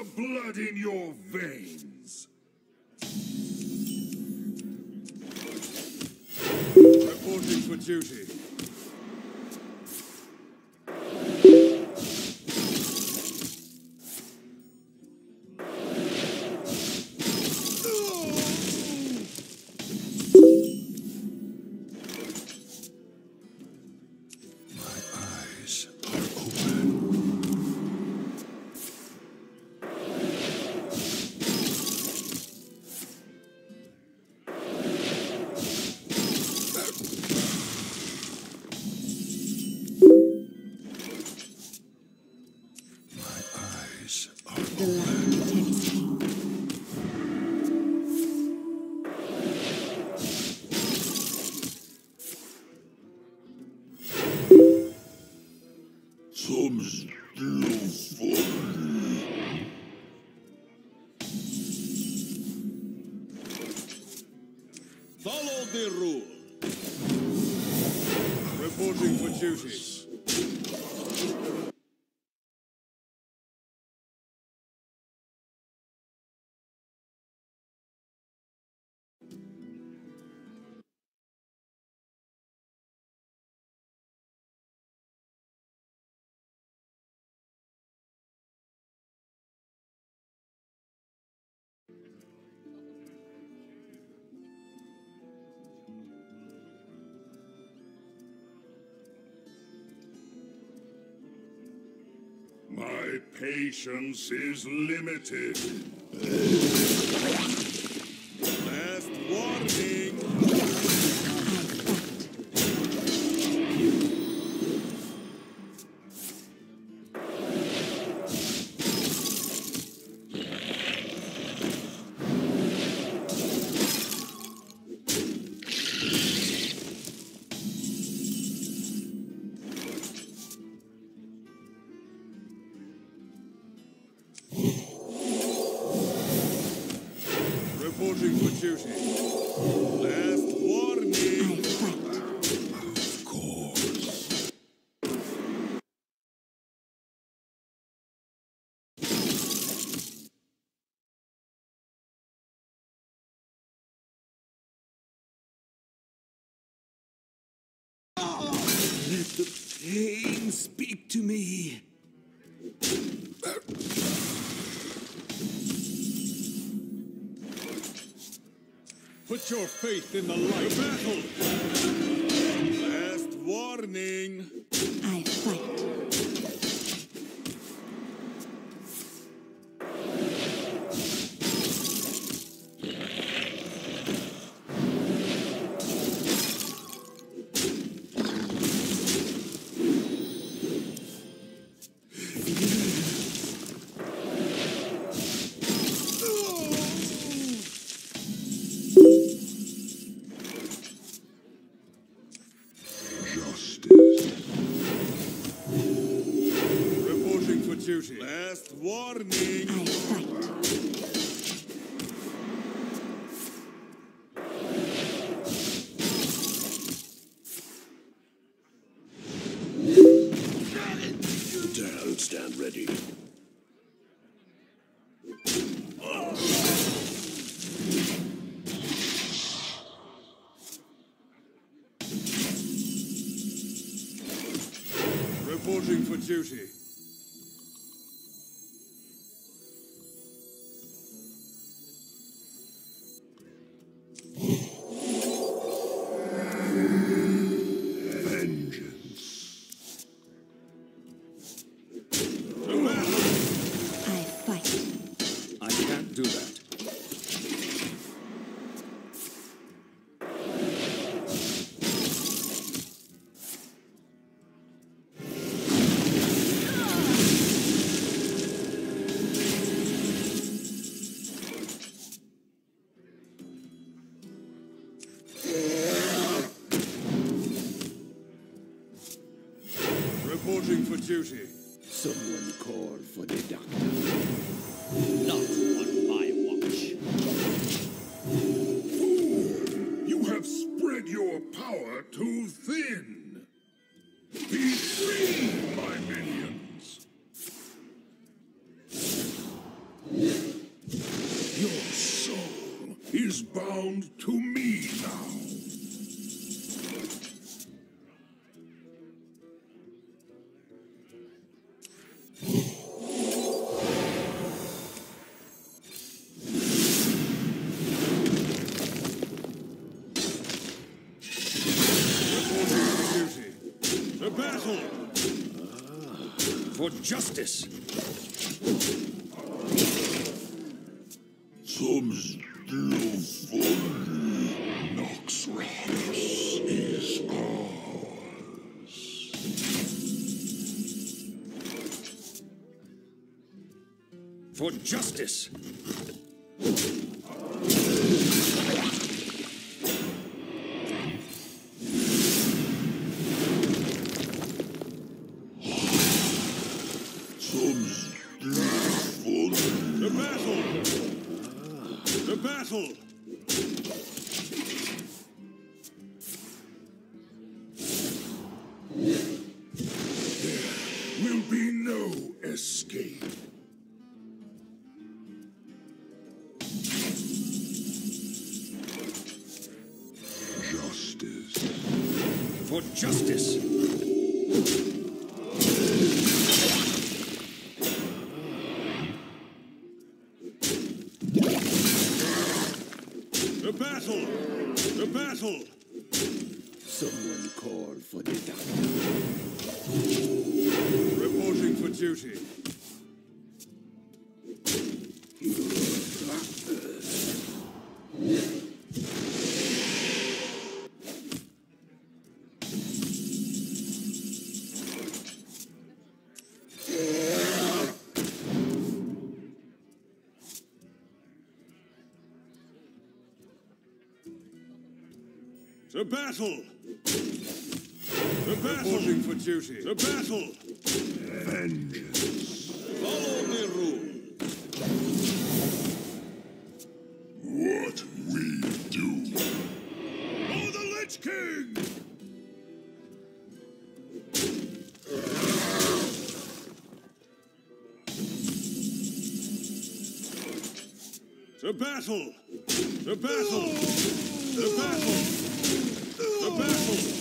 the blood in your veins. Reporting for duty. Some still Follow the rule. Reporting for duty. My patience is limited. Reporting for duty. Last warning. Of course. Let the pain speak to me. Put your faith in the light. Battle. Last warning. Stand ready. Reporting for duty. Can't do that. Reporting for duty. Someone called for the doctor. Not on my watch. Fool! You have spread your power too thin. Be free, my minions! Your soul is bound to me now. Battle! For justice! Som Stlofoli. Naxxramas is ours. For justice! The battle! Will be no escape. Justice. For justice! The battle! The battle! Someone call for the doctor. Reporting for duty. The battle! The battle! Reporting for duty. The battle! Vengeance. Follow the rule. What we do. For the Lich King! The battle! The battle! The battle! The battle!